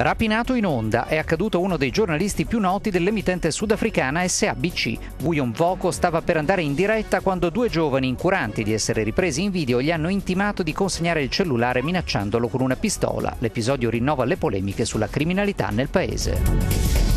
Rapinato in onda è accaduto uno dei giornalisti più noti dell'emittente sudafricana SABC. Guyon Voco stava per andare in diretta quando due giovani, incuranti di essere ripresi in video, gli hanno intimato di consegnare il cellulare minacciandolo con una pistola. L'episodio rinnova le polemiche sulla criminalità nel paese.